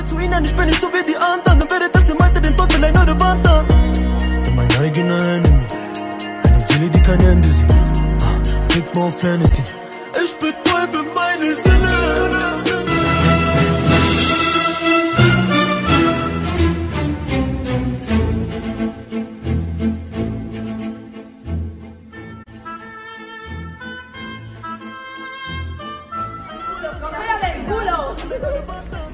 sagte zu ihnen, ich bin nicht so wie die anderen. Dann das Alter den Teufel ein. Bin mein eigener Enemy. Eine Seele, die kein Ende sieht. More Fantasy. Ich betäube meine Sinne. Ich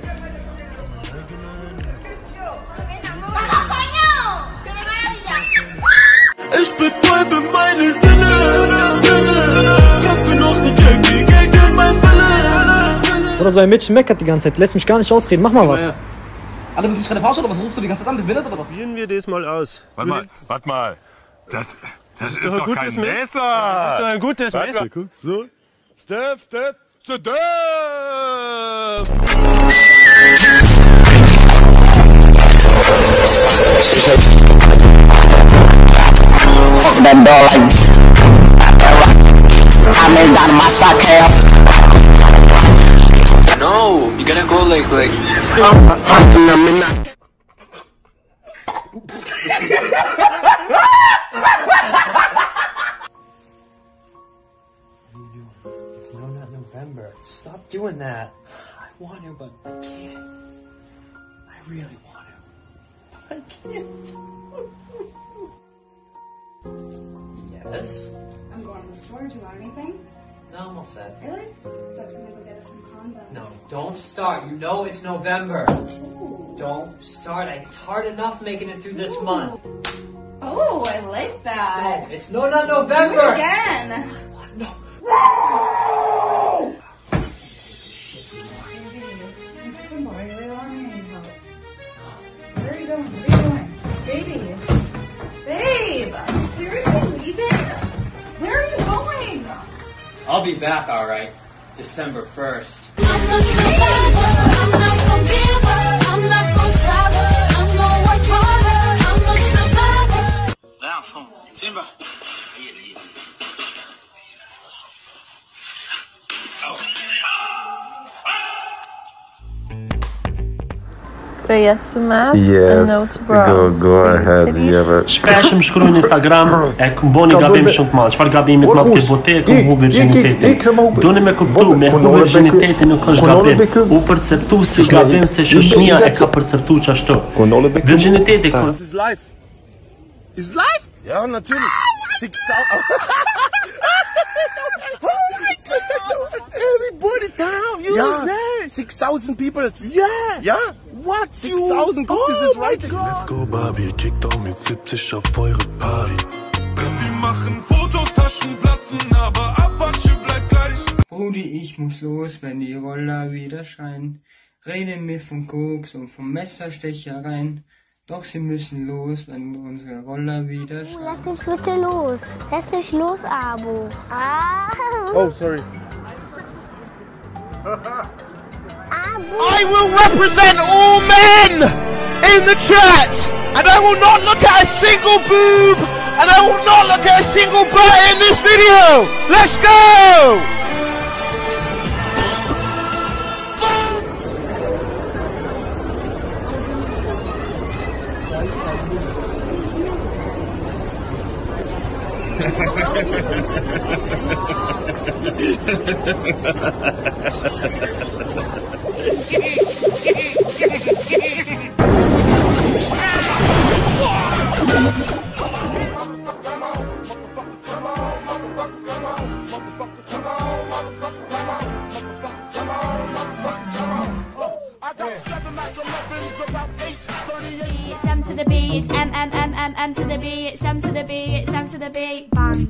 Oder so ein Mädchen meckert die ganze Zeit, lässt mich gar nicht ausreden. Mach mal was. Alter, bist du gerade falsch oder was? Rufst du die ganze Zeit an? Bist du behindert oder was? Probieren wir das mal aus. Warte mal, warte mal. Das, das, ist, doch ein gutes kein Messer. Messer. Das ist doch ein gutes Warte Messer. mal, guck, so. Step, step, step. Them door like I you gotta go like like. It's no, not November. Stop doing that. I want to, but I can't. I really want to. But I can't. yes? I'm going to the store. Do you want anything? No, I'm all set. Really? I'm gonna go get us some condoms. No, don't start. You know it's November. Ooh. Don't start. It's hard enough making it through this month. Oh, I like that. No, it's no, not November. Do it again. No. I'll be back, all right. December 1st. Say yes to mass and no to Go, bros. go ahead. A... Shpesh më shkruaj në Instagram e këmboni gabim shumë të madh. Çfarë gabimi të madh ke bote ku hu virginitetin. Doni me kuptu me hu virginitetin nuk është gabim. U perceptu si gabim se shoqënia e ka perceptu çashtu. Virginiteti kur Das ist live. Ist live? Ja, natürlich. Six Everybody down. You Ja. there. 6,000 people. Yeah! Ja. What? 6,000. Guck, das ist right. Let's go, Barbie. Kickt auch mit 70 auf eure Party. Sie machen Fotos, Taschen platzen, aber Apache bleibt gleich. Brudi, ich muss los, wenn die Roller wieder schreien. Reden mir von Koks und vom Messerstechereien. Doch sie müssen los, wenn unsere Roller wieder schreien. Lass mich bitte los. Lass mich los, Abo. Ah. Oh, sorry. I will represent all men in the chat, and I will not look at a single boob, and I will not look at a single butt in this video. Let's go! beat, bang.